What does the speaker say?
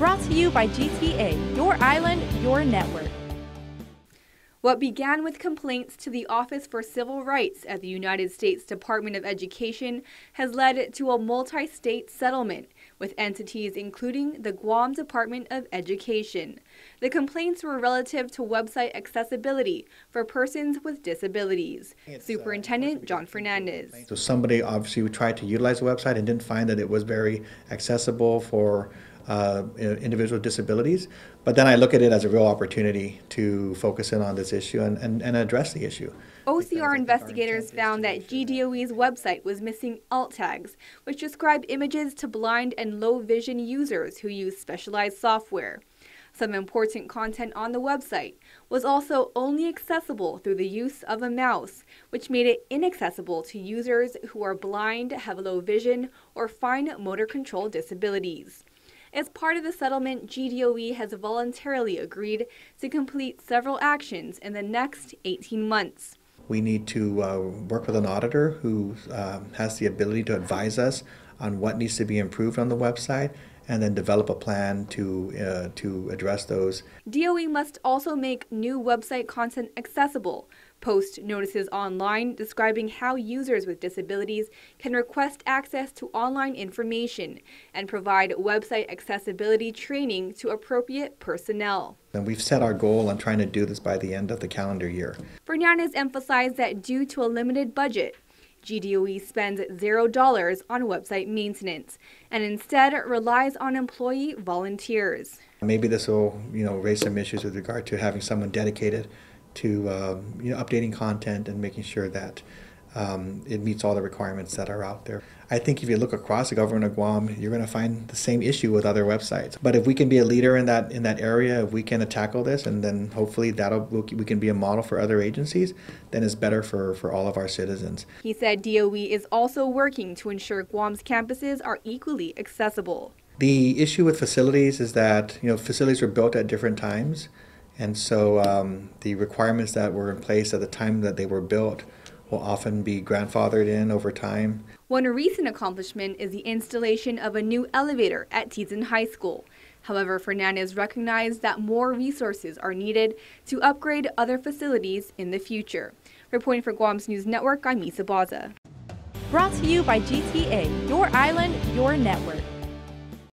Brought to you by GTA, your island, your network. What began with complaints to the Office for Civil Rights at the United States Department of Education has led to a multi state settlement with entities including the Guam Department of Education. The complaints were relative to website accessibility for persons with disabilities. It's, uh, Superintendent uh, Jon Fernandez. So somebody obviously tried to utilize the website and didn't find that it was very accessible for uh, individual disabilities. But then I look at it as a real opportunity to focus in on this issue and, and, and address the issue. OCR investigators found that GDOE's website was missing alt tags, which describe images to blind and low vision users who use specialized software. Some important content on the website was also only accessible through the use of a mouse, which made it inaccessible to users who are blind, have low vision, or fine motor control disabilities. As part of the settlement, GDOE has voluntarily agreed to complete several actions in the next 18 months. We need to uh, work with an auditor who uh, has the ability to advise us on what needs to be improved on the website and then develop a plan to uh, to address those. DOE must also make new website content accessible, post notices online describing how users with disabilities can request access to online information, and provide website accessibility training to appropriate personnel. And we've set our goal on trying to do this by the end of the calendar year. Fernandez emphasized that due to a limited budget, GDOE spends $0 on website maintenance and instead relies on employee volunteers. Maybe this will, you know, raise some issues with regard to having someone dedicated to uh, you know, updating content and making sure that um, it meets all the requirements that are out there. I think if you look across the government of Guam, you're going to find the same issue with other websites. But if we can be a leader in that in that area, if we can tackle this, and then hopefully that'll we can be a model for other agencies, then it's better for for all of our citizens. He said DOE is also working to ensure Guam's campuses are equally accessible. The issue with facilities is that you know facilities were built at different times, and so um, the requirements that were in place at the time that they were built will often be grandfathered in over time. One recent accomplishment is the installation of a new elevator at Tiyan High School. However, Fernandez recognized that more resources are needed to upgrade other facilities in the future. Reporting for Guam's News Network, I'm Misa Baza. Brought to you by GTA, your island, your network.